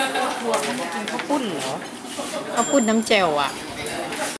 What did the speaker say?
ข้าวปุ้นเหรอข้าวปุ้นน้ำแจ่วอะ